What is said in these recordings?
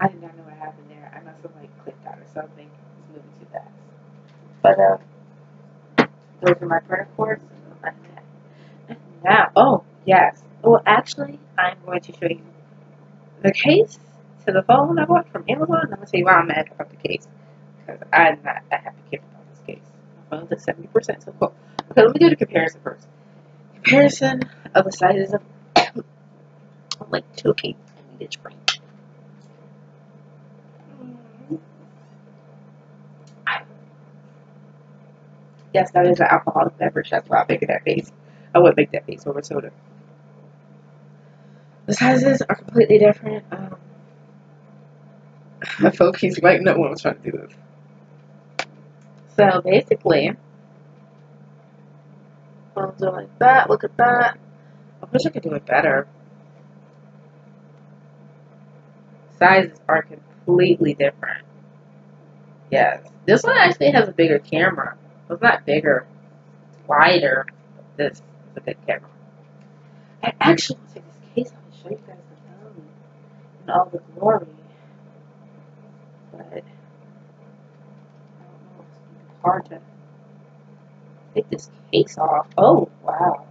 I did not know what happened there. I must have like clicked out or something. It's moving too fast. But uh, those are my printer cords. Now, oh yes. Well, actually, I'm going to show you the case to the phone I bought from Amazon. I'm gonna tell you why I'm mad about the case because I'm not a happy about this case. My phone's at seventy percent, so cool. Okay, let me do the comparison first. Comparison of the sizes of like two okay, I need a Yes, that is an alcoholic beverage. That's why I make that face. I would make that face over soda. The sizes are completely different. Um, my phone keeps lighting up when I'm trying to do this. So basically, phones are like that. Look at that. I wish I could do it better. Sizes are completely different. Yes. This one actually has a bigger camera. It's not bigger. It's wider. This is a good camera. I actually want to take this case off and show you guys the phone in all the glory. But I don't know. It's hard to take this case off. Oh, wow.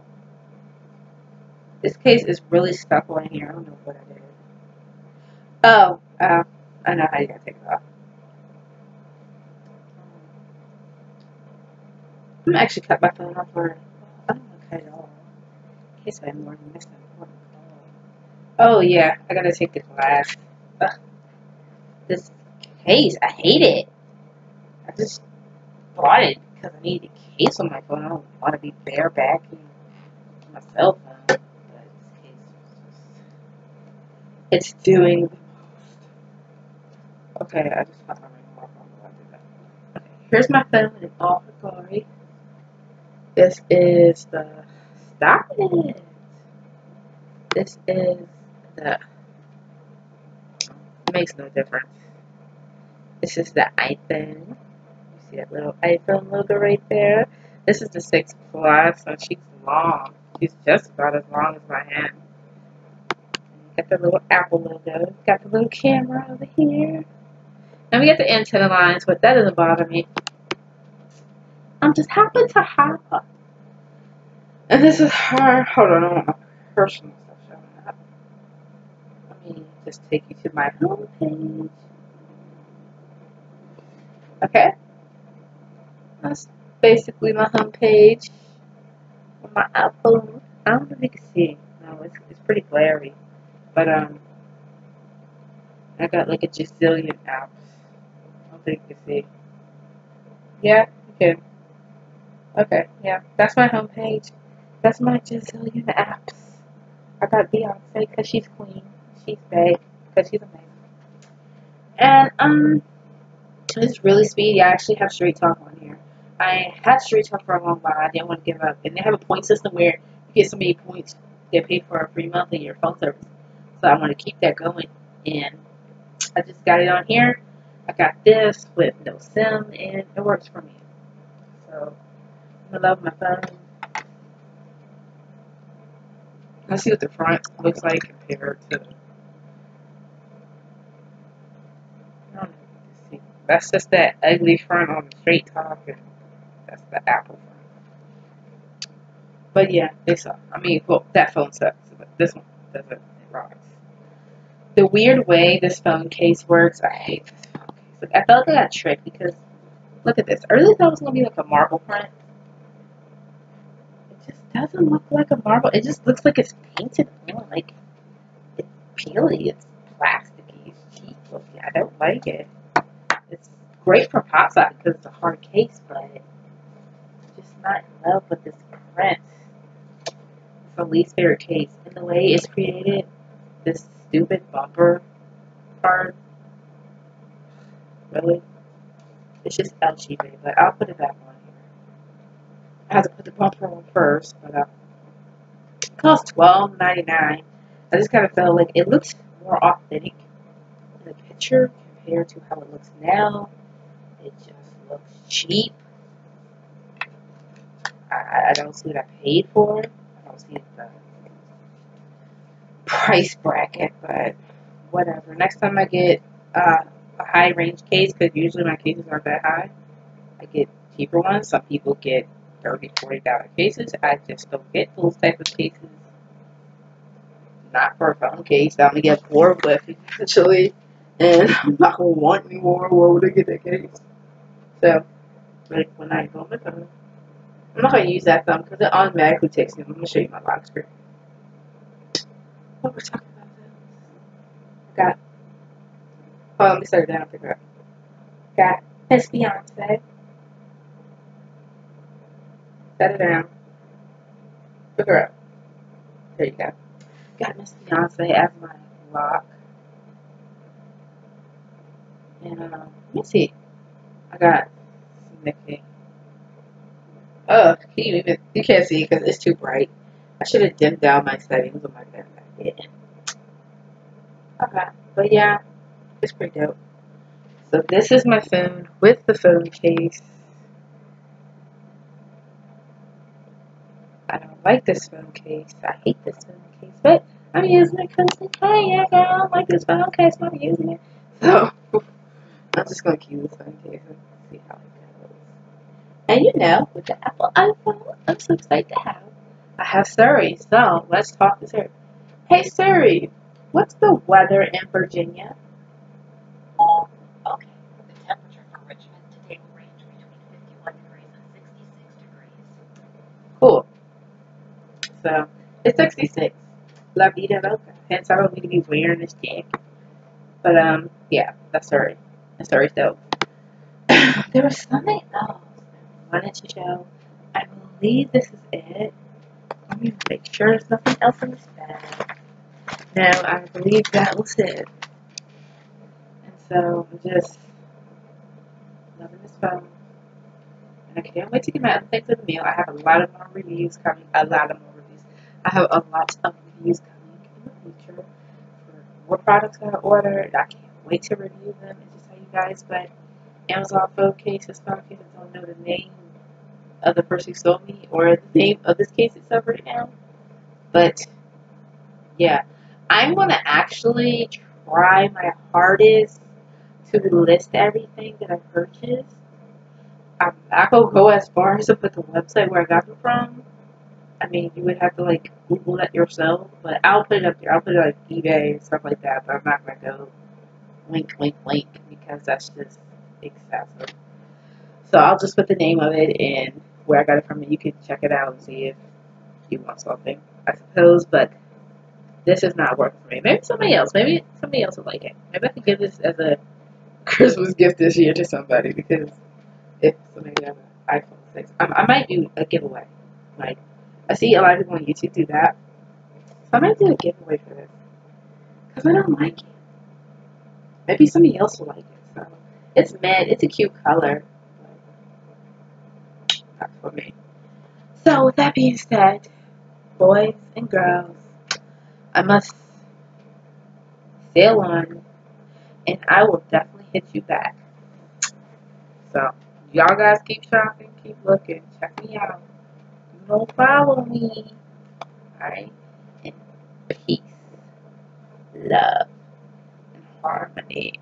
This case is really stuck on here. I don't know what I did. Oh, uh, I know how you gotta take it off. I'm actually cut my phone off for. I don't want to cut it off. In case I more missed an important. Oh, yeah, I gotta take the glass. Ugh. This case, I hate it. I just bought it because I need a case on my phone. I don't want to be barebacking my cell phone. But this case is just. It's doing the most. Okay, I just got my phone. I. Okay, here's my phone in all her glory. This is the stop it. This is the makes no difference. This is the iPhone. You see that little iPhone logo right there? This is the 6 Plus, so she's long. She's just about as long as my hand. Got the little Apple logo. Got the little camera over here. And we got the antenna lines, but that doesn't bother me. I'm just happen to have. And this is her. Hold on, I want personal stuff showing up. Let me just take you to my home page. Okay. That's basically my home page my iPhone. I don't know if you can see. No, it's, it's pretty glary. But, um, I got like a gazillion apps. I don't think you can see. Yeah, you can. Okay, yeah, that's my homepage. That's my gazillion apps. I got Beyonce because she's queen. She's big because she's amazing. And, um, it's really speedy. I actually have Straight Talk on here. I had Straight Talk for a long while. I didn't want to give up. And they have a point system where you get so many points, get paid for a free month in your phone service. So I want to keep that going. And I just got it on here. I got this with no SIM, and it works for me. So I love my phone. Let's see what the front looks like compared to. That's just that ugly front on the Straight Talk, and that's the Apple front. But yeah, they suck. I mean, well, that phone sucks, but this one doesn't. It rocks. The weird way this phone case works, I hate this phone case. Like, I felt like I got tricked because look at this. I really thought it was gonna be like a marble print doesn't look like a marble. It just looks like it's painted on. Like it's peely. It's plasticky. It's cheap looking. I don't like it. It's great for pop because it's a hard case, but just not in love with this print. It's the least favorite case. And the way it's created, this stupid bumper part. Really? It's just LGB, but I'll put it back. I had to put the bumper on first, but uh, it cost twelve ninety nine. I just kind of felt like it looks more authentic in the picture compared to how it looks now. It just looks cheap. I, I don't see what I paid for. I don't see the price bracket, but whatever. Next time I get uh, a high range case because usually my cases aren't that high. I get cheaper ones. Some people get 30 40 dollar cases. I just don't get those type of cases. Not for a phone case. I only get four with essentially, and I'm not gonna want any more. Why would I get that case? So, like when I go my phone, I'm not gonna use that thumb because it automatically takes me. I'm gonna show you my lock screen. What we're talking about this? Got. Oh, let me start it down. Figure out. Got Miss Beyonce. Set it down. Figure out. There you go. Got Miss Beyonce as my lock. And um, let me see. I got Nicki. Oh, can you even you can't see because it's too bright. I should have dimmed down my settings on my phone. Okay, but yeah, it's pretty dope. So this is my phone with the phone case. I don't like this phone case. I hate this phone case, but I'm using it because hey, yeah, I don't like this phone case, but I'm using it. So I'm just gonna keep this phone case and see how it goes. And you know, with the Apple iPhone, I'm so excited to have. I have Siri, so let's talk to Siri. Hey Siri, what's the weather in Virginia? Okay, the temperature for Richmond today will range between 51 degrees and 66 degrees. Cool. So it's 66. La vida loca. Hence, I don't need to be wearing this jacket. But um, yeah, that's Siri. That's Siri's dope. there was something else I wanted to show. I believe this is it. Let me make sure there's nothing else in this bag. No, I believe that was it. And so I'm just loving this phone. And I can't wait to get my other things in the mail. I have a lot of more reviews coming. A lot of more. I have a lot of reviews coming in the future for more products that I ordered. I can't wait to review them and just tell you guys. But Amazon phone cases, phone cases, don't know the name of the person who sold me or the name of this case itself right now. But yeah, I'm gonna actually try my hardest to list everything that I purchased. I'm not gonna go as far as to put the website where I got them from. I mean, you would have to like Google that yourself, but I'll put it up there. I'll put it on eBay and stuff like that. But I'm not gonna go link, link, link because that's just excessive. So I'll just put the name of it and where I got it from, and you can check it out and see if you want something, I suppose. But this is not working for me. Maybe somebody else. Maybe somebody else will like it. Maybe I can give this as a Christmas gift this year to somebody because if somebody has an iPhone 6, I, I might do a giveaway. Like, I see a lot of people on YouTube do that. So I might do a giveaway for this because I don't like it. Maybe somebody else will like it. So it's mad. It's a cute color. Not for me. So with that being said, boys and girls, I must sail on, and I will definitely hit you back. So y'all guys keep shopping, keep looking, check me out. Don't follow me, alright? Peace, love, and harmony.